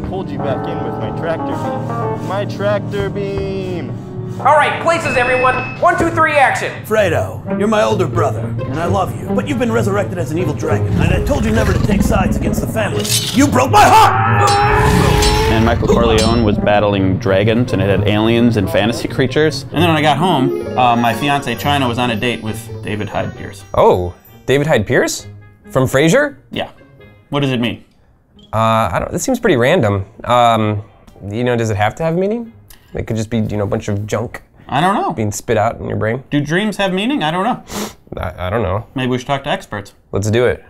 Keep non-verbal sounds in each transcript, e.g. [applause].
my tractor beam. My tractor beam! All right, places, everyone. One, two, three, action. Fredo, you're my older brother, and I love you. But you've been resurrected as an evil dragon, and I told you never to take sides against the family. You broke my heart! And Michael Corleone was battling dragons, and it had aliens and fantasy creatures. And then when I got home, uh, my fiance China was on a date with David Hyde Pierce. Oh, David Hyde Pierce? From Frasier? Yeah. What does it mean? Uh, I don't. This seems pretty random. Um, you know, does it have to have meaning? It could just be, you know, a bunch of junk I don't know. being spit out in your brain. Do dreams have meaning? I don't know. I, I don't know. Maybe we should talk to experts. Let's do it.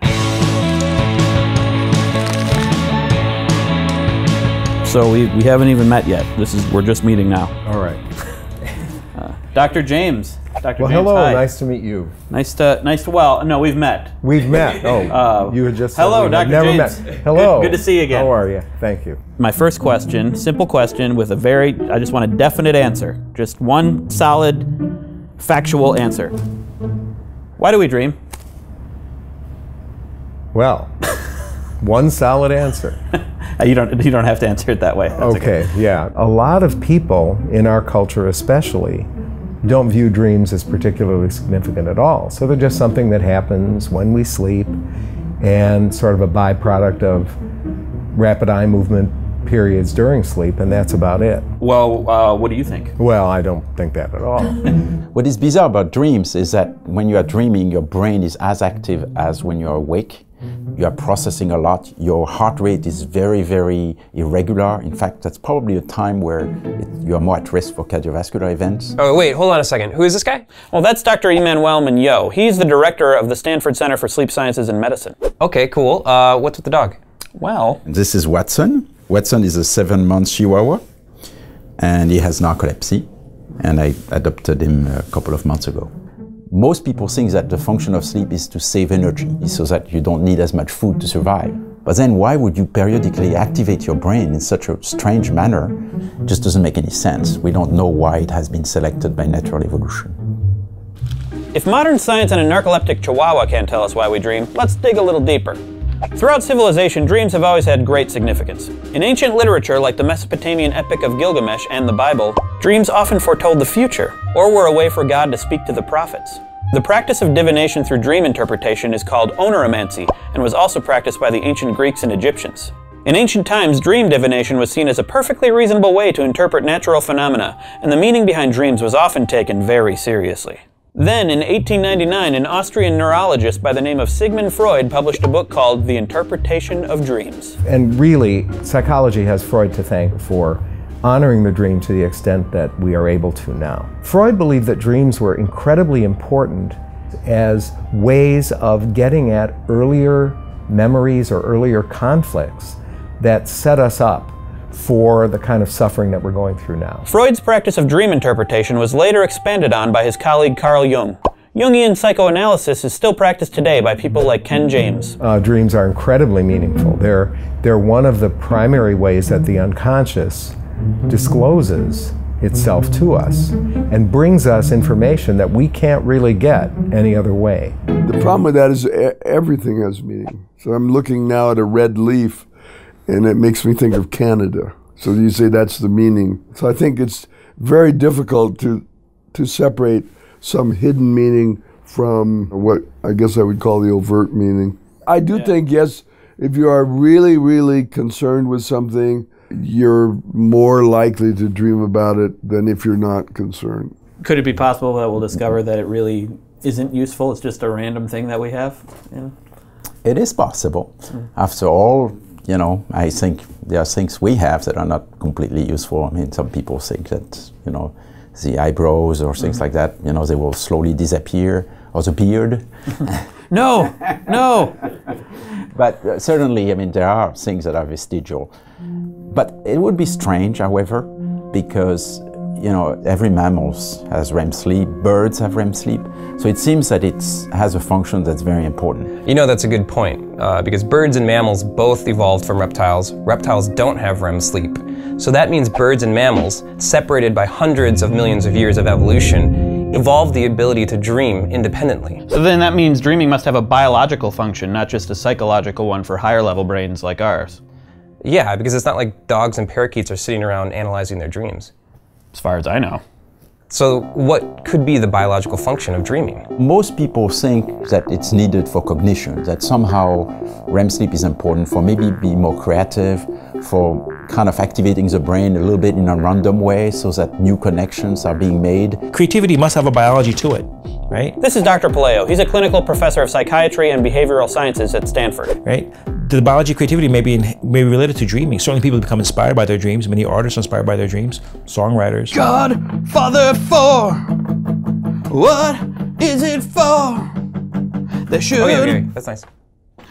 So we, we haven't even met yet. This is we're just meeting now. All right. [laughs] Dr. James. Dr. Well, James hello. Hyde. Nice to meet you. Nice to nice to well. No, we've met. We've met. [laughs] Oh, you had just. hello, Dr. Never James. met. Hello. Good- good to see you again. How are you? Thank you. My first question, simple question with a very I just want a definite answer. Just one solid factual answer. Why do we dream? Well, one solid answer. Uh, [laughs] You don't you don't have to answer it that way. That's Okay, yeah. A lot of people in our culture, especially, don't view dreams as particularly significant at all. So they're just something that happens when we sleep and sort of a byproduct of rapid eye movement periods during sleep, and that's about it. Well, uh, what do you think? Well, I don't think that at all. [laughs] What is bizarre about dreams is that when you are dreaming, your brain is as active as when you are awake. You are processing a lot. Your heart rate is very, very irregular. In fact, that's probably a time where it, you are more at risk for cardiovascular events. Oh, wait, hold on a second. Who is this guy? Well, that's Dr. Emmanuel Mignot. He's the director of the Stanford Center for Sleep Sciences and Medicine. Okay, cool. Uh, what's with the dog? Well, This is Watson. Watson is a seven month Chihuahua, and he has narcolepsy. And I adopted him a couple of months ago. Most people think that the function of sleep is to save energy, so that you don't need as much food to survive. But then why would you periodically activate your brain in such a strange manner? It just doesn't make any sense. We don't know why it has been selected by natural evolution. if modern science and a narcoleptic chihuahua can't tell us why we dream, let's dig a little deeper. Throughout civilization, dreams have always had great significance. In ancient literature like the Mesopotamian Epic of Gilgamesh and the Bible, dreams often foretold the future, or were a way for God to speak to the prophets. The practice of divination through dream interpretation is called oneiromancy and was also practiced by the ancient Greeks and Egyptians. In ancient times, dream divination was seen as a perfectly reasonable way to interpret natural phenomena, and the meaning behind dreams was often taken very seriously. Then, in 1899, an Austrian neurologist by the name of Sigmund Freud published a book called The Interpretation of Dreams. and really, psychology has Freud to thank for honoring the dream to the extent that we are able to now. Freud believed that dreams were incredibly important as ways of getting at earlier memories or earlier conflicts that set us up for the kind of suffering that we're going through now. Freud's practice of dream interpretation was later expanded on by his colleague Carl Jung. Jungian psychoanalysis is still practiced today by people like Ken James. uh, dreams are incredibly meaningful. They're, they're one of the primary ways that the unconscious discloses itself to us and brings us information that we can't really get any other way. The problem with that is everything has meaning. So I'm looking now at a red leaf, and it makes me think of Canada. So you say that's the meaning. So I think it's very difficult to to separate some hidden meaning from what I guess I would call the overt meaning. I do think yes, if you are really really concerned with something, you're more likely to dream about it than if you're not concerned. Could it be possible that we'll discover that it really isn't useful? It's just a random thing that we have? Yeah. It is possible. After all, you know, I think there are things we have that are not completely useful. I mean, some people think that, you know, the eyebrows or things like that, you know, they will slowly disappear, or the beard. [laughs] No, no. [laughs] But uh, certainly, I mean, there are things that are vestigial. But it would be strange, however, because you know every mammal has REM sleep, birds have REM sleep, so it seems that it has a function that's very important. You know, that's a good point, uh, because birds and mammals both evolved from reptiles. Reptiles don't have REM sleep. So that means birds and mammals, separated by hundreds of millions of years of evolution, evolved the ability to dream independently. So then that means dreaming must have a biological function, not just a psychological one for higher level brains like ours. Yeah, because it's not like dogs and parakeets are sitting around analyzing their dreams. As far as I know. So, what could be the biological function of dreaming? Most people think that it's needed for cognition, that somehow REM sleep is important for maybe be more creative, for kind of activating the brain a little bit in a random way so that new connections are being made. Creativity must have a biology to it, right? This is Dr. Pelayo. He's a clinical professor of psychiatry and behavioral sciences at Stanford. Right? The biology of creativity may be, in, may be related to dreaming. Certainly people become inspired by their dreams. Many artists are inspired by their dreams, songwriters. God, Father, for what is it for? There should. Okay, okay, okay, that's nice.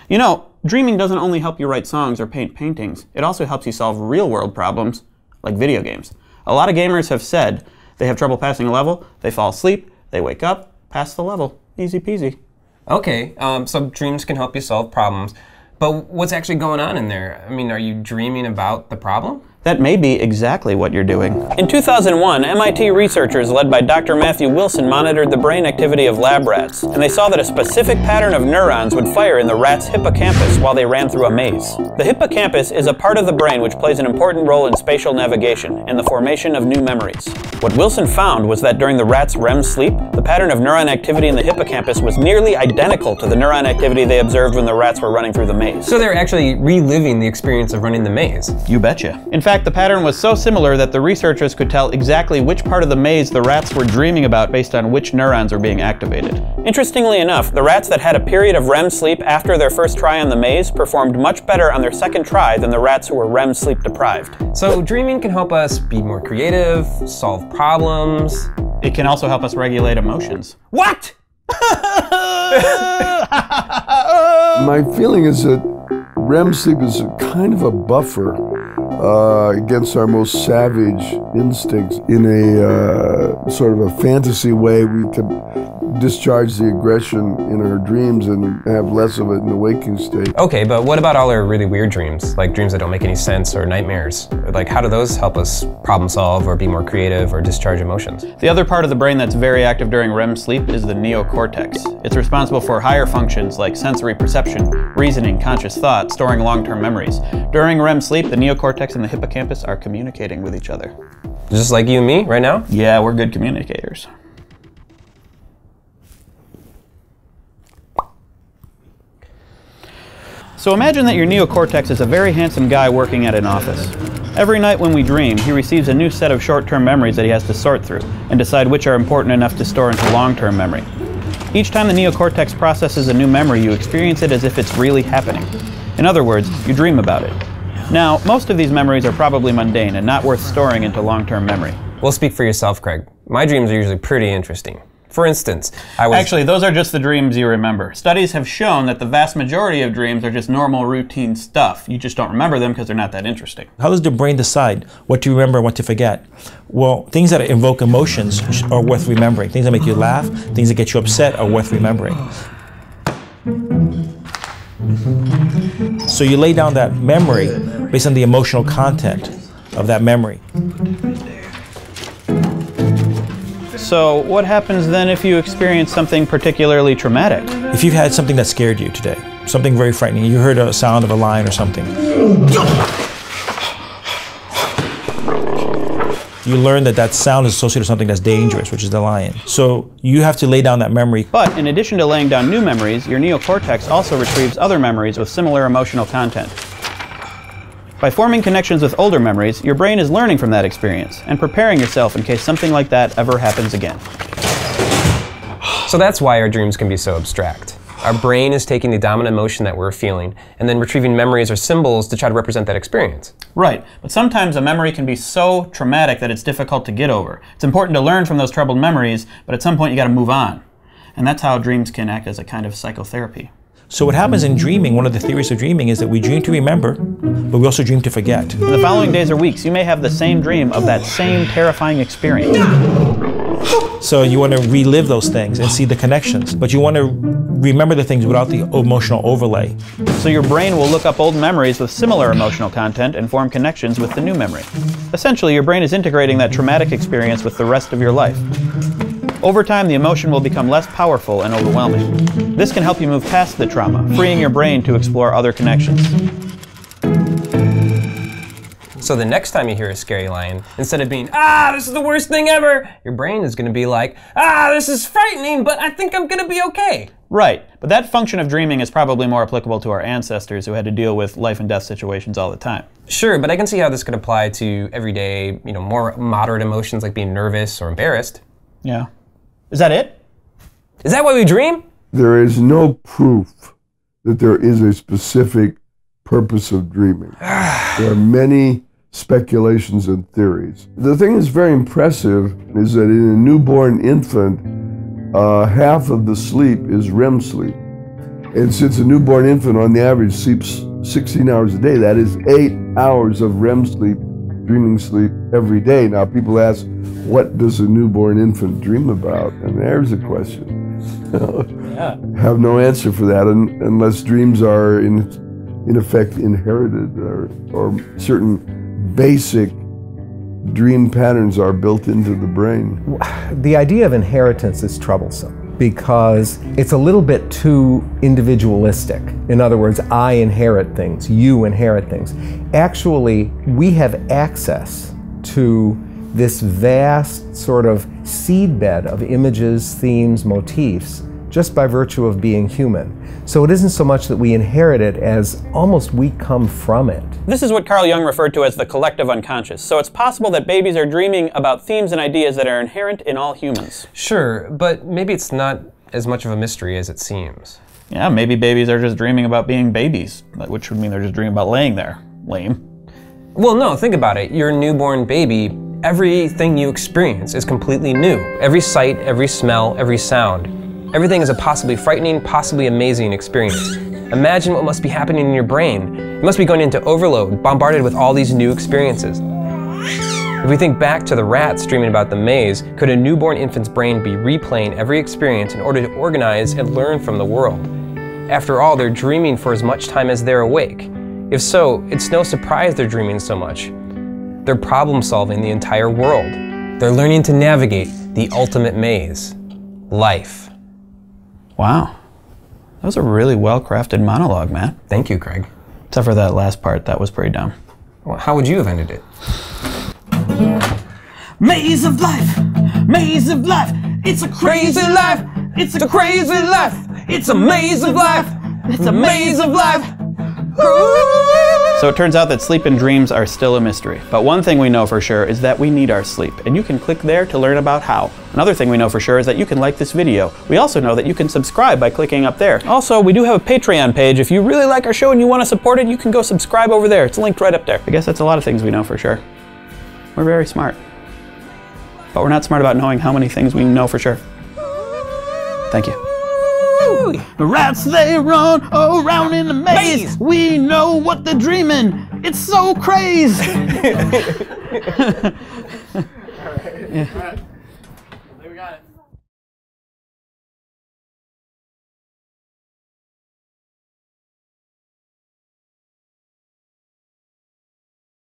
You know, dreaming doesn't only help you write songs or paint paintings, it also helps you solve real world problems, like video games. A lot of gamers have said they have trouble passing a level, they fall asleep, they wake up, pass the level. Easy peasy. Okay, um, so dreams can help you solve problems. But what's actually going on in there? I mean, are you dreaming about the problem? That may be exactly what you're doing. In 2001, MIT researchers led by Dr. Matthew Wilson monitored the brain activity of lab rats, and they saw that a specific pattern of neurons would fire in the rat's hippocampus while they ran through a maze. The hippocampus is a part of the brain which plays an important role in spatial navigation and the formation of new memories. What Wilson found was that during the rat's REM sleep, the pattern of neuron activity in the hippocampus was nearly identical to the neuron activity they observed when the rats were running through the maze. So they're actually reliving the experience of running the maze. You betcha. In fact, the pattern was so similar that the researchers could tell exactly which part of the maze the rats were dreaming about based on which neurons were being activated. Interestingly enough, the rats that had a period of REM sleep after their first try on the maze performed much better on their second try than the rats who were REM sleep deprived. So dreaming can help us be more creative, solve problems. It can also help us regulate emotions. What? [laughs] My feeling is that REM sleep is kind of a buffer uh, against our most savage instincts. In a uh, sort of a fantasy way, we can discharge the aggression in our dreams and have less of it in the waking state. Okay, but what about all our really weird dreams? Like dreams that don't make any sense or nightmares? Like, how do those help us problem solve or be more creative or discharge emotions? The other part of the brain that's very active during REM sleep is the neocortex. It's responsible for higher functions like sensory perception, reasoning, conscious thought, storing long term memories. During REM sleep, the neocortex and the hippocampus are communicating with each other. Just like you and me right now? Yeah, we're good communicators. So imagine that your neocortex is a very handsome guy working at an office. Every night when we dream, he receives a new set of short-term memories that he has to sort through and decide which are important enough to store into long-term memory. Each time the neocortex processes a new memory, you experience it as if it's really happening. In other words, you dream about it. Now, most of these memories are probably mundane and not worth storing into long-term memory. Well, speak for yourself, Craig. My dreams are usually pretty interesting. For instance, I was. Actually, those are just the dreams you remember. Studies have shown that the vast majority of dreams are just normal routine stuff. You just don't remember them because they're not that interesting. How does the brain decide what to remember and what to forget? Well, things that invoke emotions are worth remembering. Things that make you laugh, things that get you upset are worth remembering. So you lay down that memory based on the emotional content of that memory. So, what happens then if you experience something particularly traumatic? If you've had something that scared you today, something very frightening, you heard a sound of a lion or something. You learn that that sound is associated with something that's dangerous, which is the lion. So you have to lay down that memory. But in addition to laying down new memories, your neocortex also retrieves other memories with similar emotional content. By forming connections with older memories, your brain is learning from that experience and preparing yourself in case something like that ever happens again. So that's why our dreams can be so abstract. Our brain is taking the dominant emotion that we're feeling and then retrieving memories or symbols to try to represent that experience. Right, but sometimes a memory can be so traumatic that it's difficult to get over. It's important to learn from those troubled memories, but at some point you gotta move on. And that's how dreams can act as a kind of psychotherapy. So what happens in dreaming, one of the theories of dreaming is that we dream to remember, but we also dream to forget. In the following days or weeks, you may have the same dream of that same terrifying experience. So you want to relive those things and see the connections, but you want to remember the things without the emotional overlay. So your brain will look up old memories with similar emotional content and form connections with the new memory. Essentially, your brain is integrating that traumatic experience with the rest of your life. Over time, the emotion will become less powerful and overwhelming. This can help you move past the trauma, freeing your brain to explore other connections. So the next time you hear a scary lion, instead of being, ah, this is the worst thing ever, your brain is going to be like, ah, this is frightening, but I think I'm going to be okay. Right, but that function of dreaming is probably more applicable to our ancestors who had to deal with life and death situations all the time. Sure, but I can see how this could apply to everyday, you know, more moderate emotions like being nervous or embarrassed. Yeah. Is that it? Is that why we dream? There is no proof that there is a specific purpose of dreaming. [sighs] there are many speculations and theories. The thing that's very impressive is that in a newborn infant, uh, half of the sleep is REM sleep. And since a newborn infant on the average sleeps 16 hours a day, that is eight hours of REM sleep, dreaming sleep every day. Now, people ask, what does a newborn infant dream about? And there's a question. [laughs] Yeah. Have no answer for that un- unless dreams are, in, in effect, inherited or, or certain basic dream patterns are built into the brain. The idea of inheritance is troublesome because it's a little bit too individualistic. In other words, I inherit things, you inherit things. Actually, we have access to this vast sort of seedbed of images, themes, motifs just by virtue of being human. So it isn't so much that we inherit it as almost we come from it. This is what Carl Jung referred to as the collective unconscious. So it's possible that babies are dreaming about themes and ideas that are inherent in all humans. Sure, but maybe it's not as much of a mystery as it seems. Yeah, maybe babies are just dreaming about being babies, which would mean they're just dreaming about laying there. Lame. Well, no, think about it. You're a newborn baby. Everything you experience is completely new. Every sight, every smell, every sound. Everything is a possibly frightening, possibly amazing experience. Imagine what must be happening in your brain. You must be going into overload, bombarded with all these new experiences. If we think back to the rats dreaming about the maze, could a newborn infant's brain be replaying every experience in order to organize and learn from the world? After all, they're dreaming for as much time as they're awake. If so, it's no surprise they're dreaming so much. They're problem solving the entire world. They're learning to navigate the ultimate maze life. Wow. That was a really well crafted monologue, Matt. Thank you, Craig. Except for that last part, that was pretty dumb. Well, how would you have ended it? Maze of life, maze of life. It's a crazy life. It's a crazy life. It's a maze of life. It's a maze of life. So it turns out that sleep and dreams are still a mystery. But one thing we know for sure is that we need our sleep, and you can click there to learn about how. Another thing we know for sure is that you can like this video. We also know that you can subscribe by clicking up there. Also, we do have a Patreon page. If you really like our show and you want to support it, you can go subscribe over there. It's linked right up there. I guess that's a lot of things we know for sure. We're very smart. But we're not smart about knowing how many things we know for sure. Thank you. The rats they run around in the maze. We know what they're dreaming. It's so crazy. [laughs] [laughs] yeah.